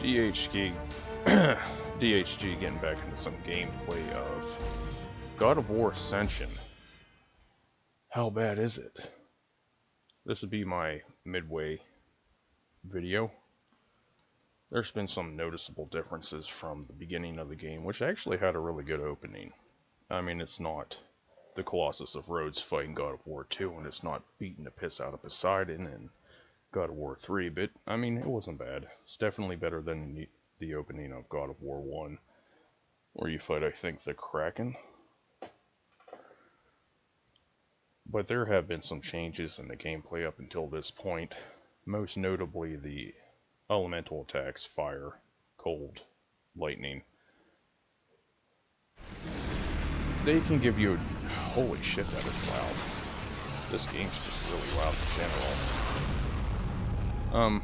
DHG, DHG getting back into some gameplay of God of War Ascension. How bad is it? This would be my midway video. There's been some noticeable differences from the beginning of the game, which actually had a really good opening. I mean, it's not the Colossus of Rhodes fighting God of War 2, and it's not beating the piss out of Poseidon and God of War 3, but I mean, it wasn't bad. It's definitely better than the, opening of God of War 1, where you fight, I think, the Kraken. But there have been some changes in the gameplay up until this point, most notably the elemental attacks fire, cold, lightning. They can give you. Holy shit, that is loud. This game's just really loud in general. Um,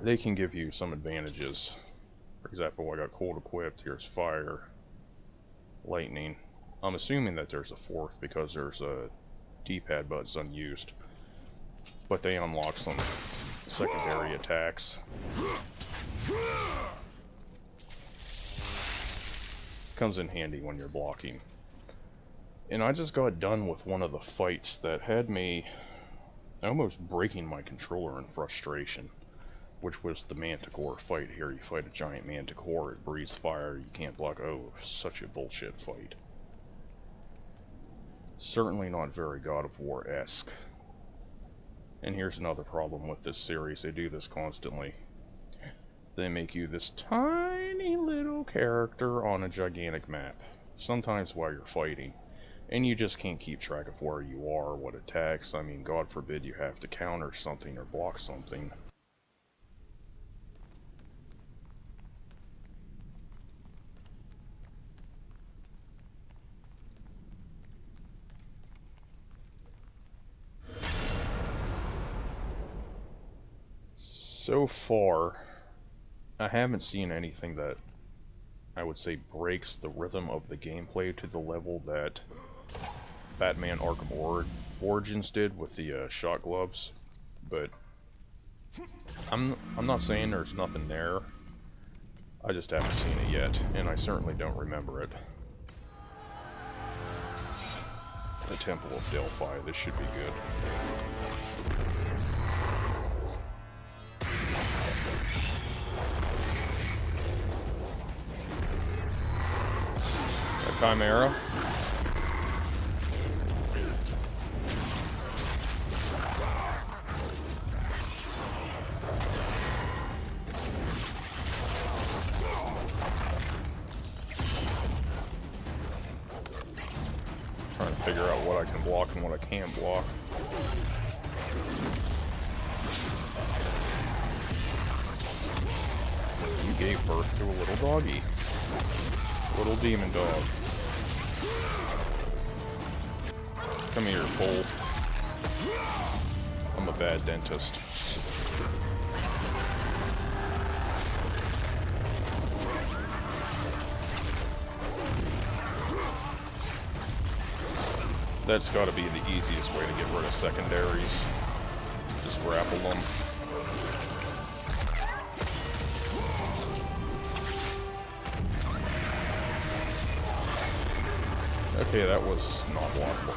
they can give you some advantages. For example, I got cold equipped, here's fire, lightning. I'm assuming that there's a fourth because there's a D-pad but it's unused. But they unlock some secondary attacks. Comes in handy when you're blocking. And I just got done with one of the fights that had me almost breaking my controller in frustration, which was the Manticore fight here. You fight a giant Manticore, it breathes fire, you can't block. Oh, such a bullshit fight. Certainly not very God of War-esque. And here's another problem with this series. They do this constantly. They make you this tiny little character on a gigantic map. Sometimes while you're fighting. And you just can't keep track of where you are, what attacks. I mean, God forbid you have to counter something or block something. So far, I haven't seen anything that I would say breaks the rhythm of the gameplay to the level that Batman Arkham or Origins did with the uh, shock gloves, but I'm I'm not saying there's nothing there. I just haven't seen it yet, and I certainly don't remember it. The Temple of Delphi, this should be good. A Chimera. Figure out what I can block and what I can't block. You gave birth to a little doggy. Little demon dog. Come here, bull. I'm a bad dentist. That's gotta be the easiest way to get rid of secondaries. Just grapple them. Okay, that was not blockable.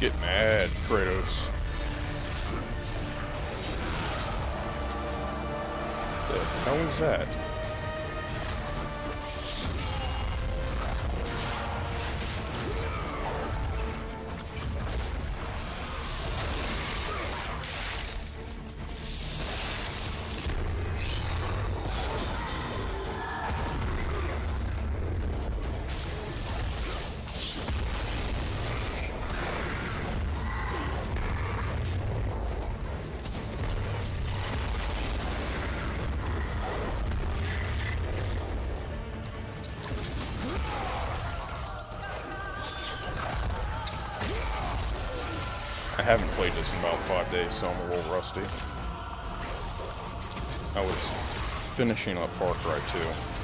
Get mad, Kratos. The hell is that? I haven't played this in about five days, so I'm a little rusty. I was finishing up Far Cry 2.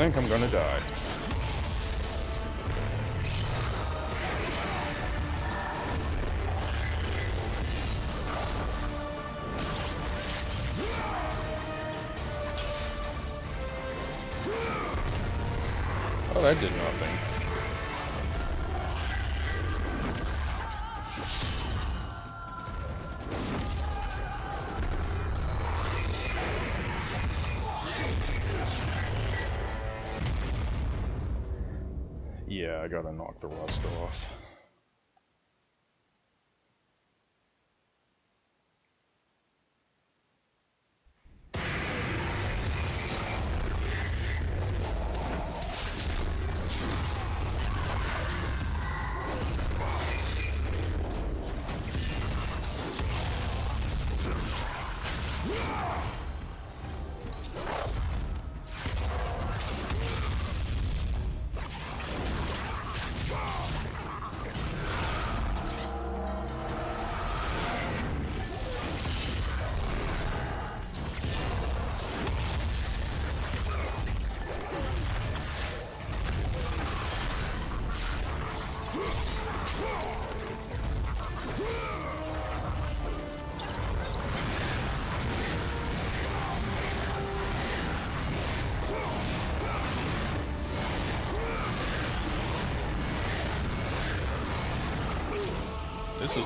Think I'm gonna die.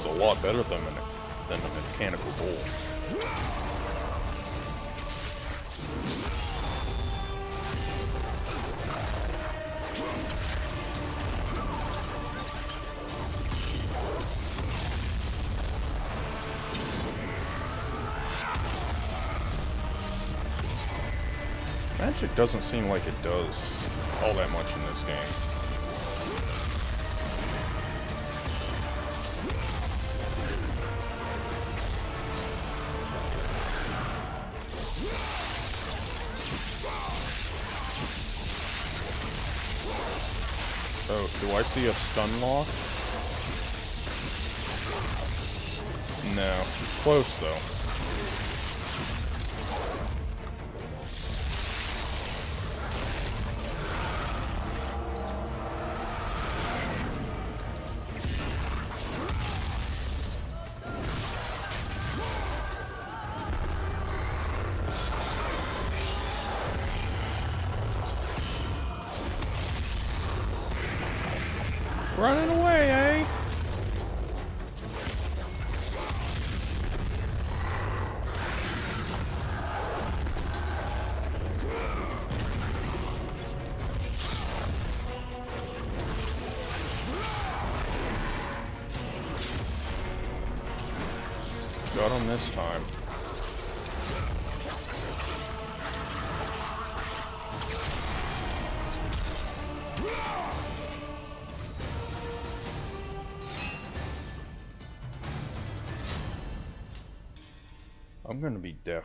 A lot better than, than the mechanical bull. Magic doesn't seem like it does all that much in this game. Do I see a stun lock? No. Close, though.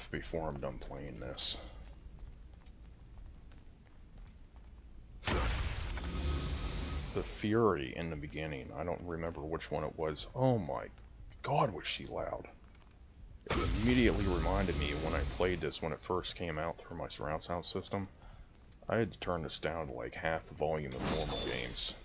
Before I'm done playing this. The Fury in the beginning, I don't remember which one it was. Oh my god, was she loud. It immediately reminded me when I played this when it first came out through my surround sound system. I had to turn this down to like half the volume of normal games.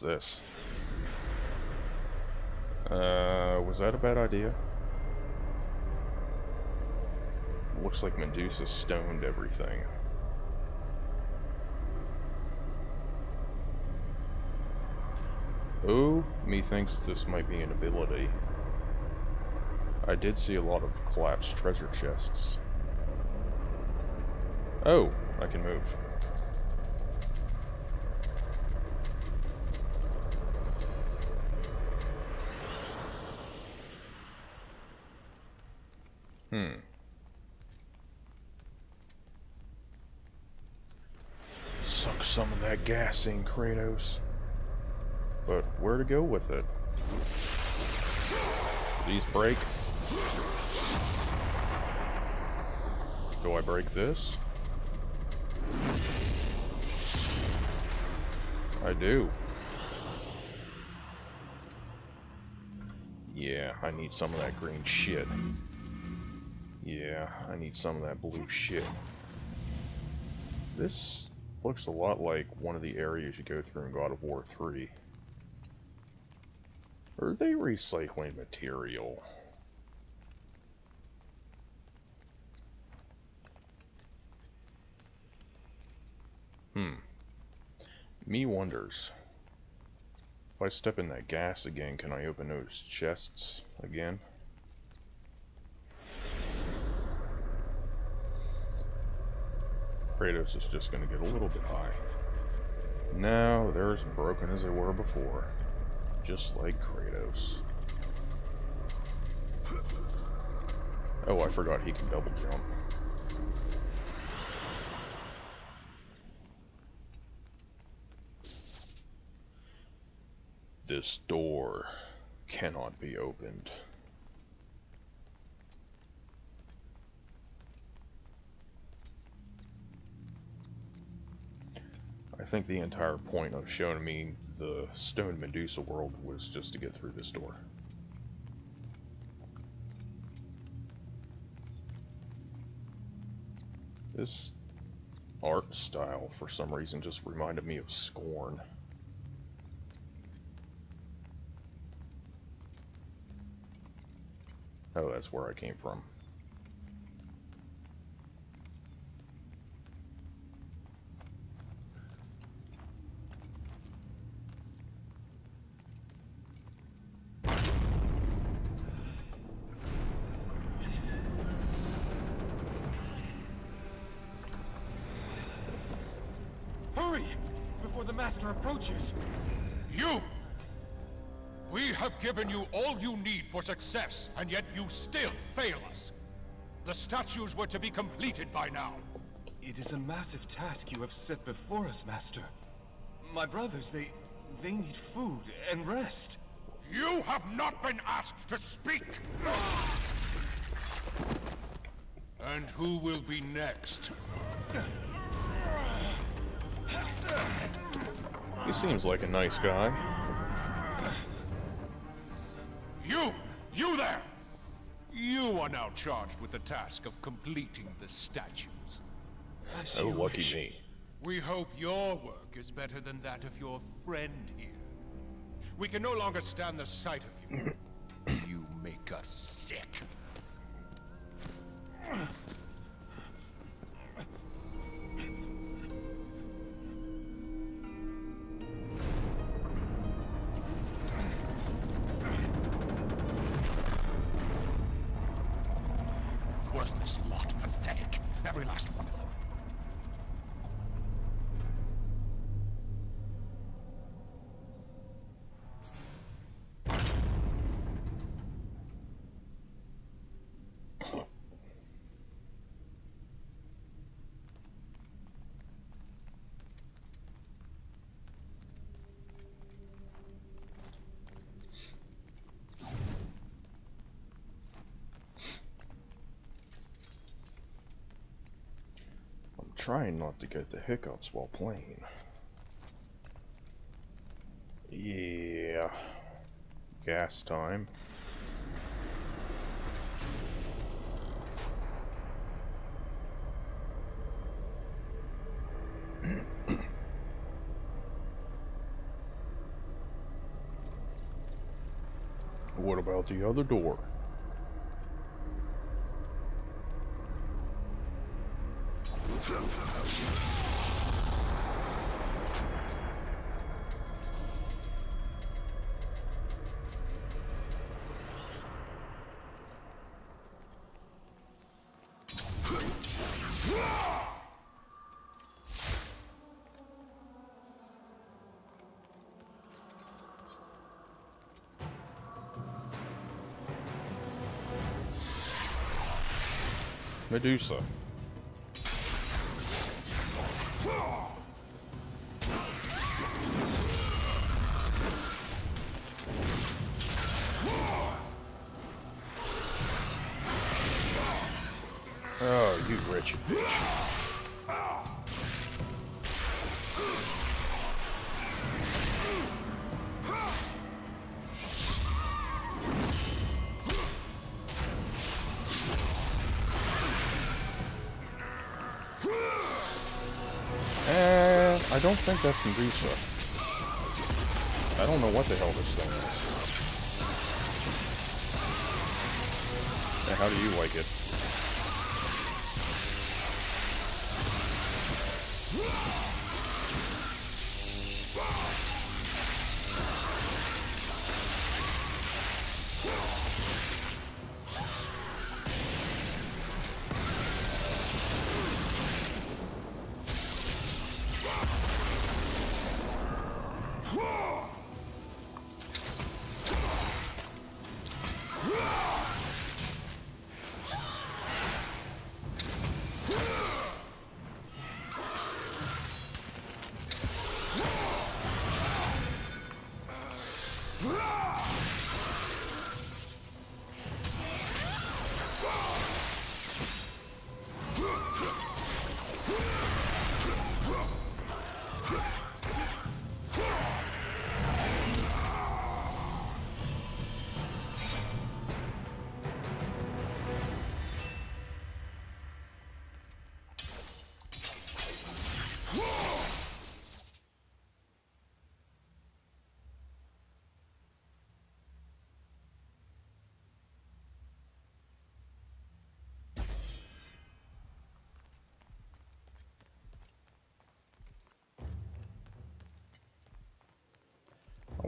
This? Uh, was that a bad idea? Looks like Medusa stoned everything. Oh, methinks this might be an ability. I did see a lot of collapsed treasure chests. Oh, I can move. Hmm. Suck some of that gas in, Kratos. But where to go with it? These break? Do I break this? I do. Yeah, I need some of that green shit. Yeah, I need some of that blue shit. This looks a lot like one of the areas you go through in God of War 3. Are they recycling material? Hmm. Me wonders. If I step in that gas again, can I open those chests again? Kratos is just going to get a little bit high. Now they're as broken as they were before. Just like Kratos. Oh, I forgot he can double jump. This door cannot be opened. I think the entire point of showing me the Stone Medusa world was just to get through this door. This art style, for some reason, just reminded me of Scorn. Oh, that's where I came from. Given you all you need for success, and yet you still fail us. The statues were to be completed by now. It is a massive task you have set before us, Master. My brothers, they... they need food and rest. You have not been asked to speak! And who will be next? He seems like a nice guy. Now charged with the task of completing the statues. As Oh, you lucky wish. me. We hope your work is better than that of your friend here. We can no longer stand the sight of you. you make us sick. Worthless lot, pathetic. Every last one of them. Trying not to get the hiccups while playing. Yeah. Gas time. what about the other door? Medusa. Oh, you wretched bitch. Think that's Medusa. I don't know what the hell this thing is. How do you like it?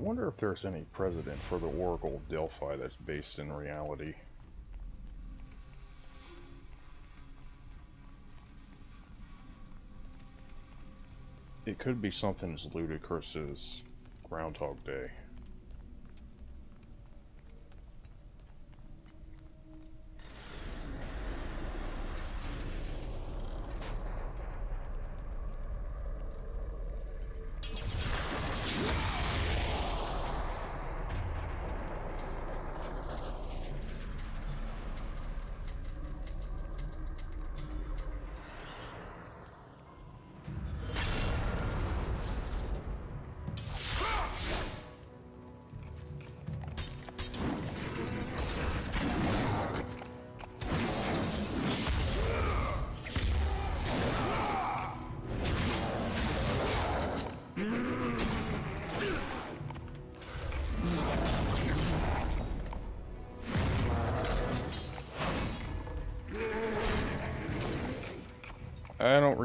Wonder if there's any precedent for the Oracle of Delphi that's based in reality. It could be something as ludicrous as Groundhog Day.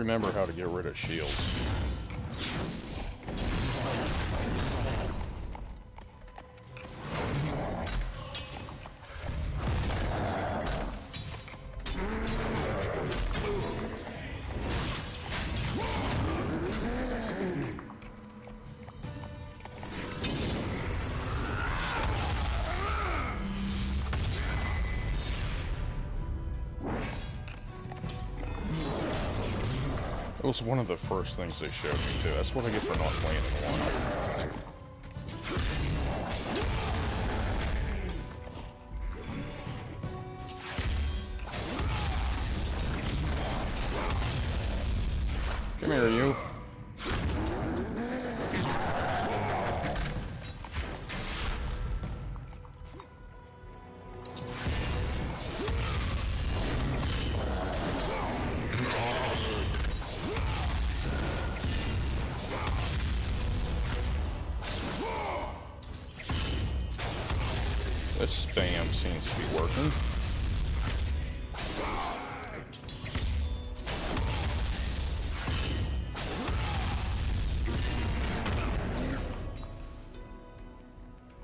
Remember how to get rid of shields. Was one of the first things they showed me too. That's what I get for not playing. Come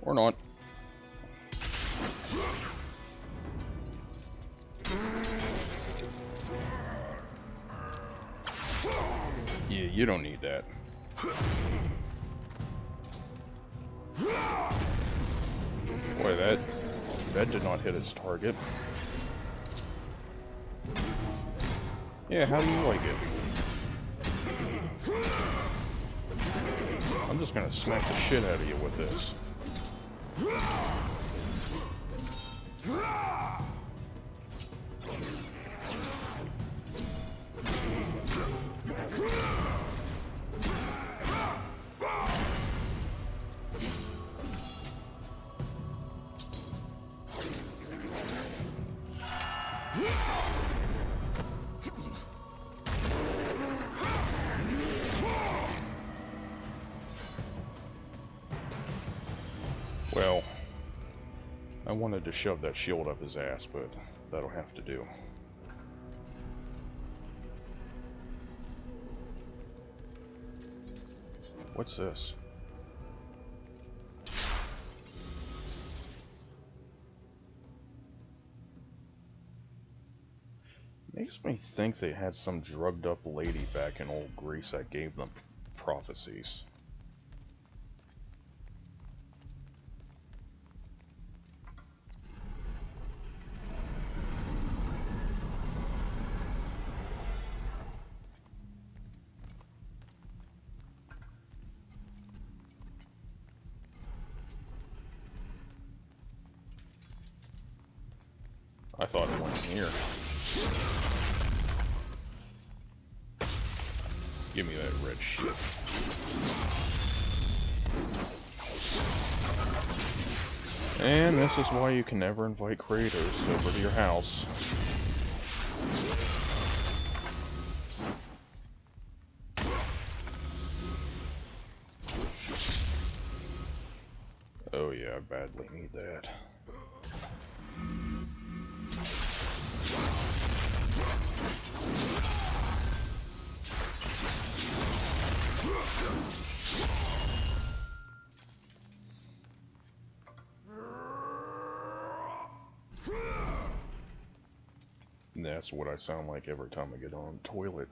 Or not. Yeah, you don't need that. Boy, that that did not hit its target. Yeah, how do you like it? I'm just gonna smack the shit out of you with this. Well, I wanted to shove that shield up his ass, but that'll have to do. What's this? Makes me think they had some drugged up lady back in old Greece that gave them prophecies. I thought it went here. Give me that red shit. And this is why you can never invite creators over to your house. I sound like every time I get on toilet.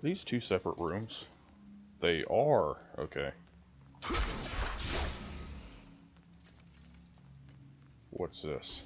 these two separate rooms? They are. Okay. What's this?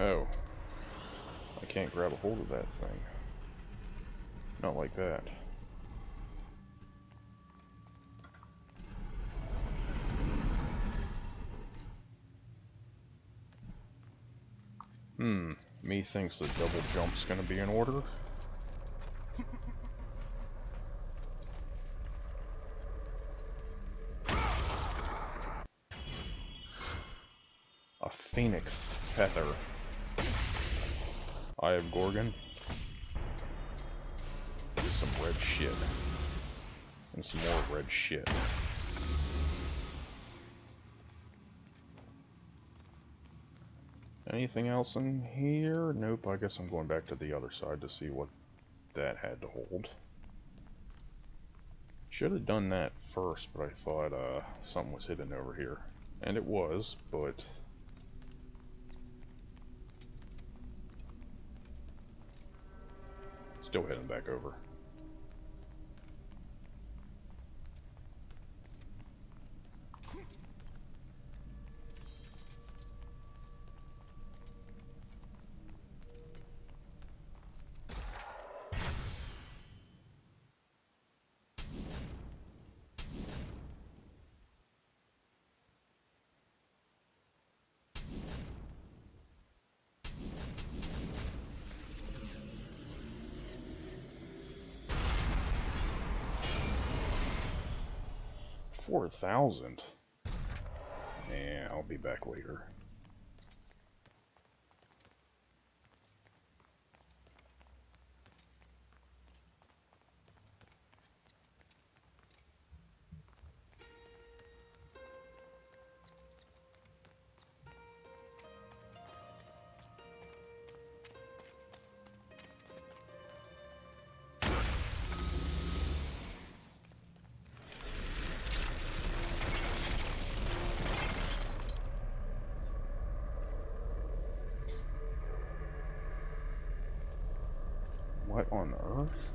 Oh. I can't grab a hold of that thing. Not like that. Hmm. Me thinks the double jump's gonna be in order. A phoenix feather. Just some red shit. And some more red shit. Anything else in here? Nope, I guess I'm going back to the other side to see what that had to hold. Should have done that first, but I thought uh, something was hidden over here. And it was, but Still heading back over. Four thousand. Yeah, I'll be back later. What on earth?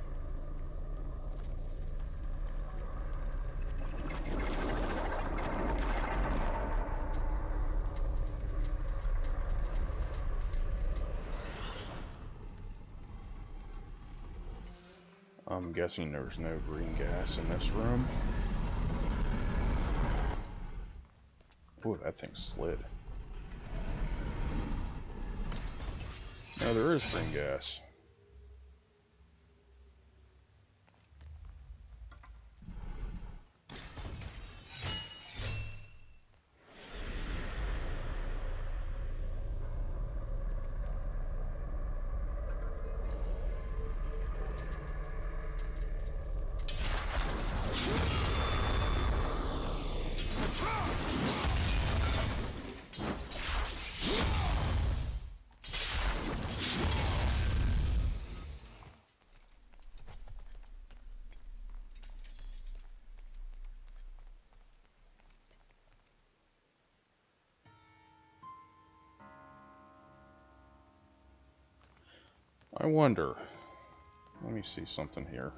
I'm guessing there's no green gas in this room. Ooh, that thing slid. No, there is green gas. I wonder. Let me see something here.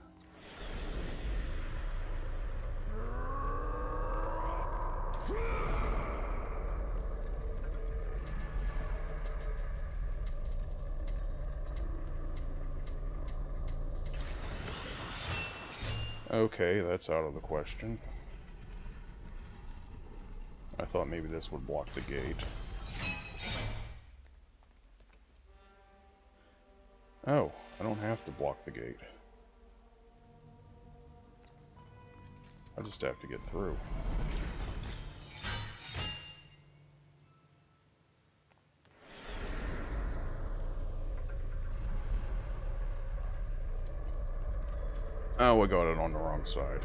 Okay, that's out of the question. I thought maybe this would block the gate. Don't have to block the gate. I just have to get through. Oh, I got it on the wrong side.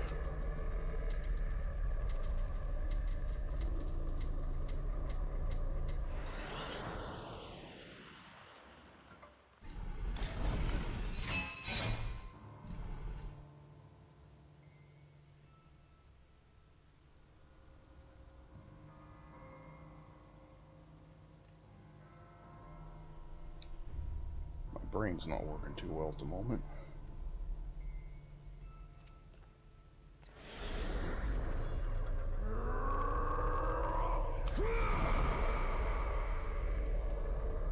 Brain's not working too well at the moment.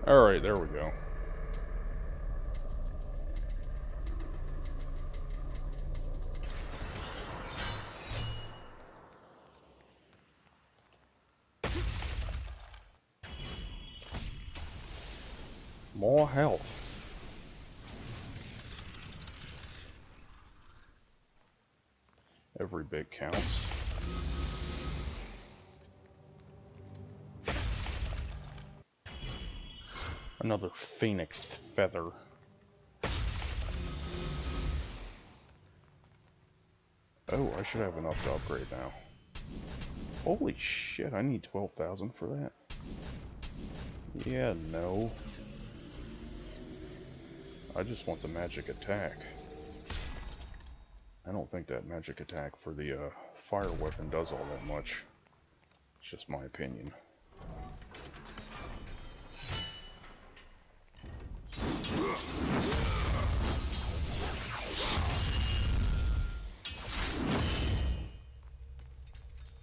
Alright, there we go. More health. Every bit counts. Another phoenix feather. Oh, I should have enough to upgrade now. Holy shit, I need 12,000 for that. Yeah, no. I just want the magic attack. I don't think that magic attack for the uh, fire weapon does all that much. It's just my opinion.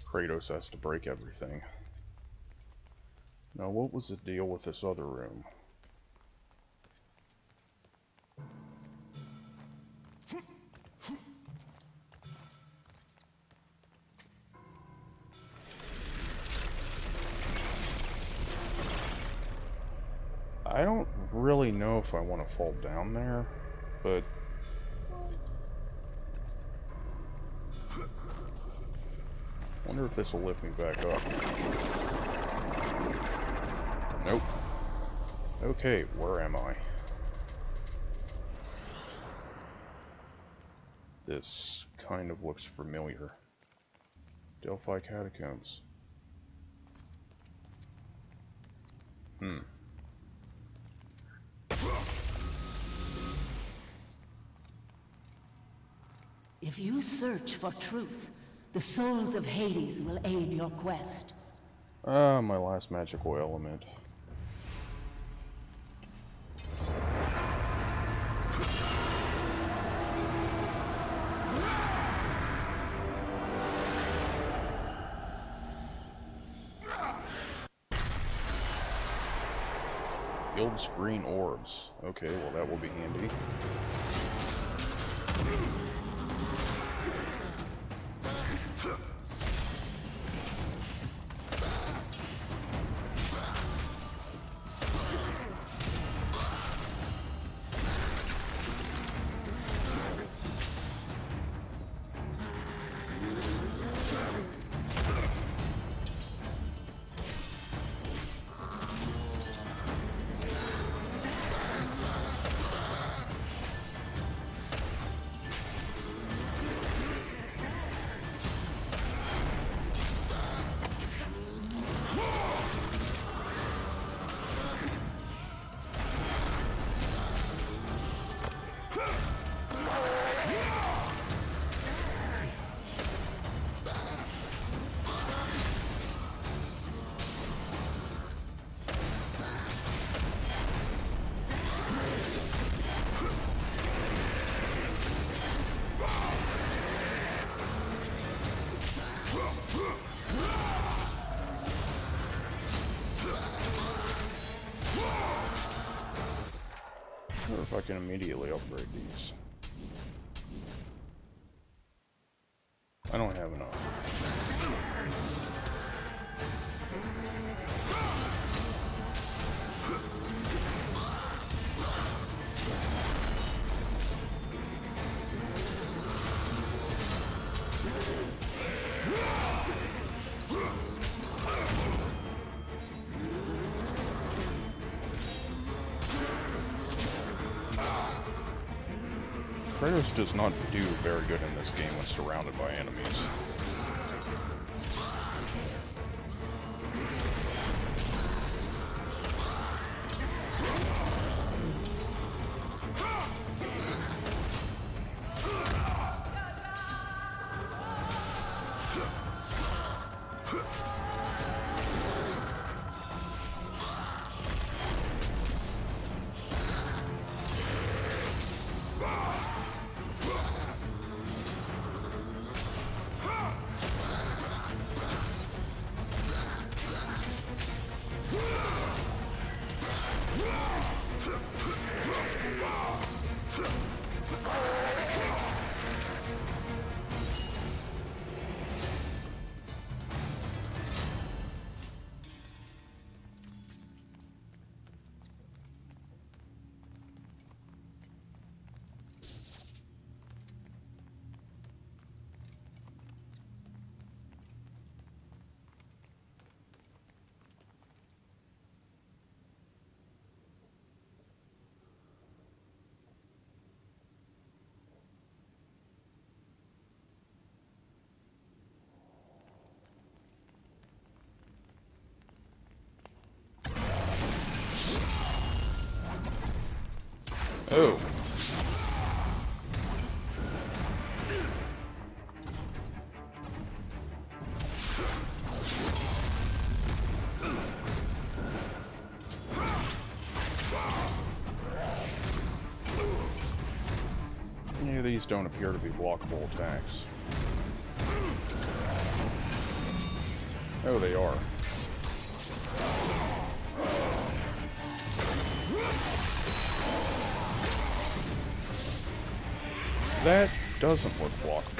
Kratos has to break everything. Now, what was the deal with this other room? I don't really know if I want to fall down there, but... wonder if this will lift me back up. Nope. Okay, where am I? This kind of looks familiar. Delphi Catacombs. Hmm. If you search for truth, the souls of Hades will aid your quest. Ah, my last magical element. Yields green orbs. Okay, well that will be handy. Can immediately upgrade these. Kratos does not do very good in this game when surrounded by enemies. Oh. Of these don't appear to be blockable attacks. Oh, they are. That doesn't look blockable.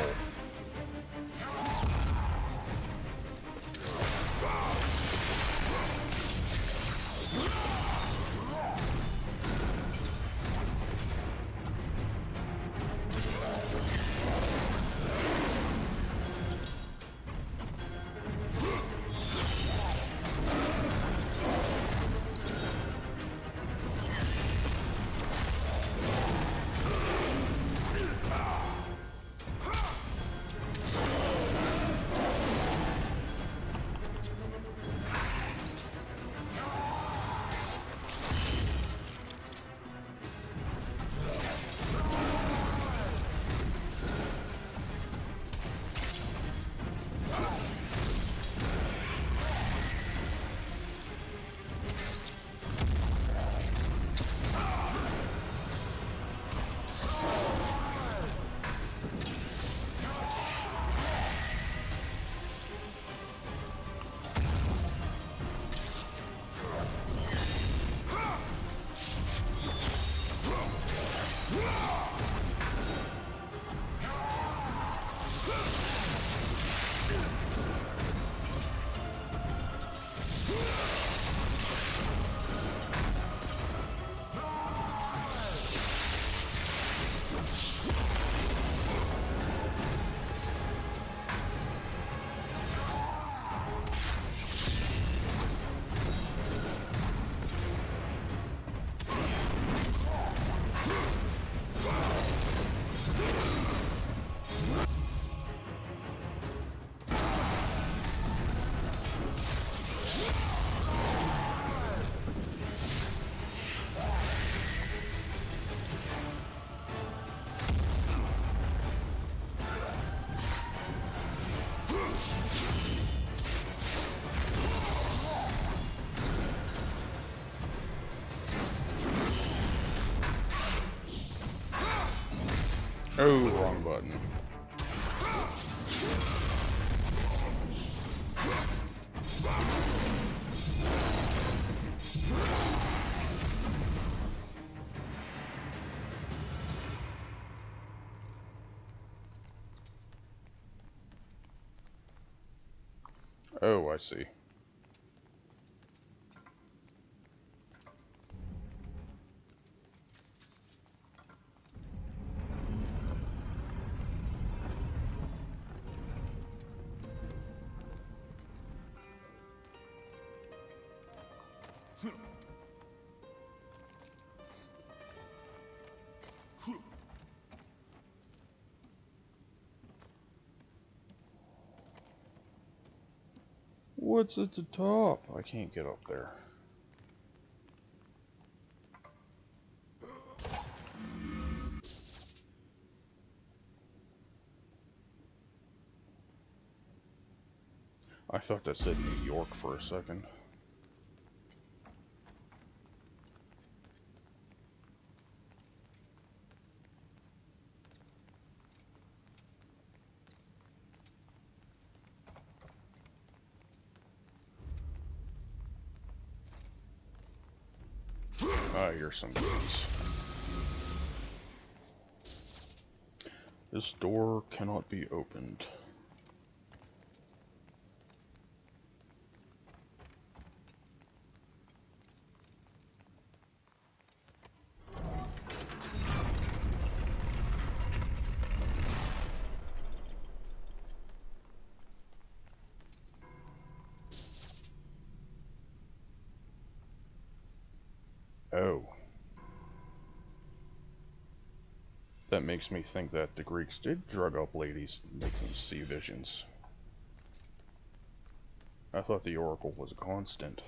Oh, wrong button. Oh, I see. What's at the top? I can't get up there. I thought that said New York for a second. Ah, here's some. This door cannot be opened. Oh. That makes me think that the Greeks did drug up ladies, make them see visions. I thought the Oracle was a constant.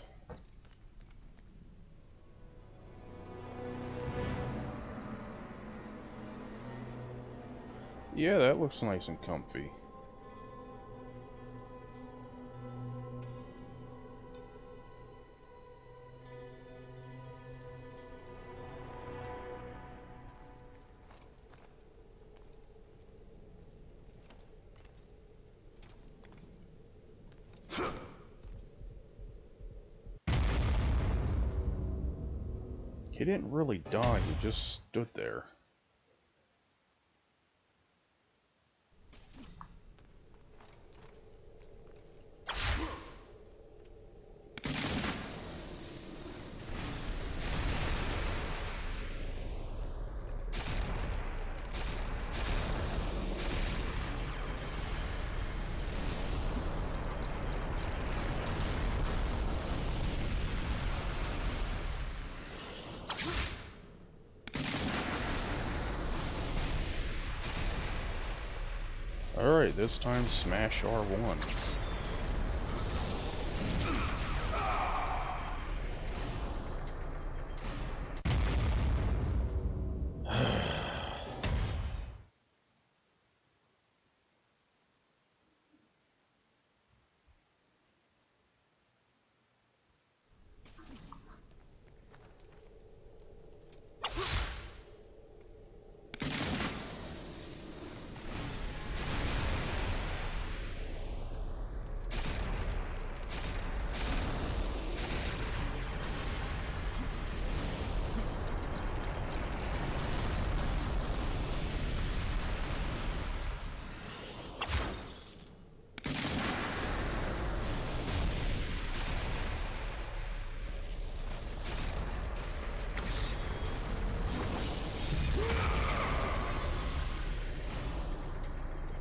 Yeah, that looks nice and comfy. He didn't really die, he just stood there. Alright, this time smash R1.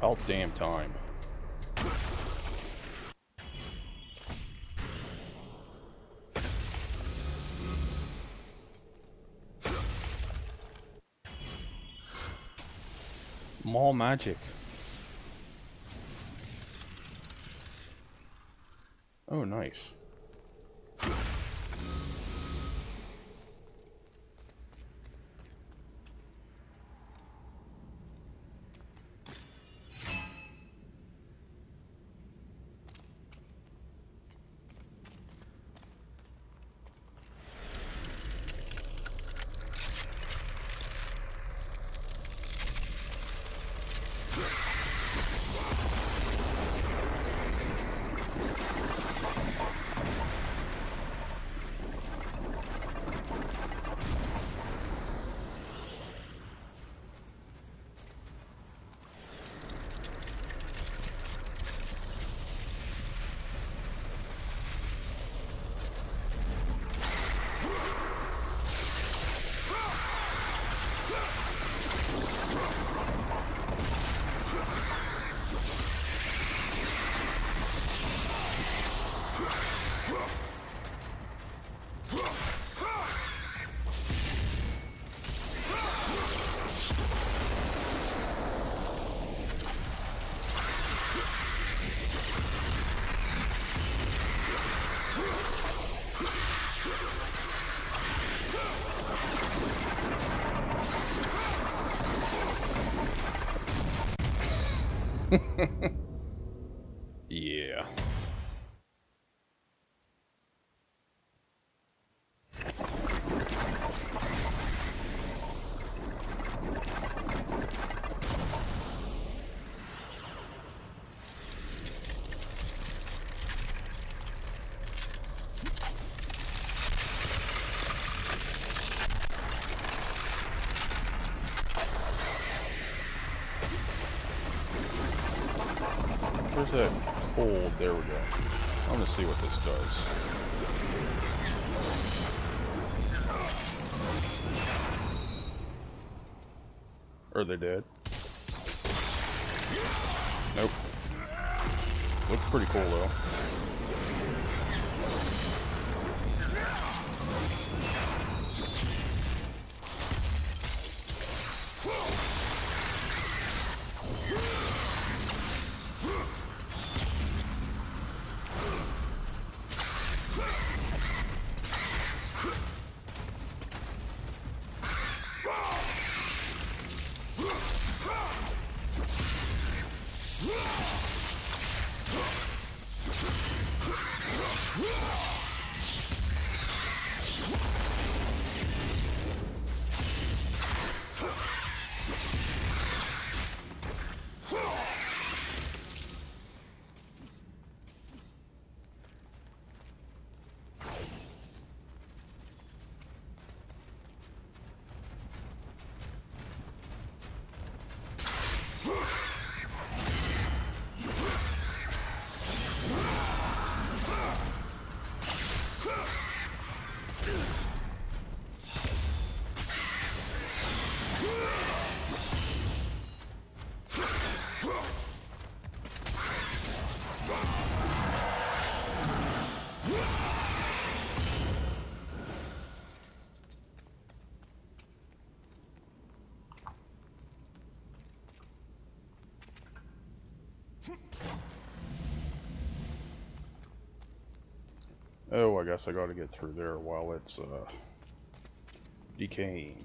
About damn time. Mall magic. Where's that hold? There we go. I want to see what this does. Are they dead? Nope. Looks pretty cool though. I guess I gotta get through there while it's, uh, decaying.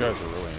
Guys are really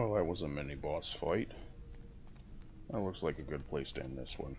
Well, that was a mini boss fight. That looks like a good place to end this one.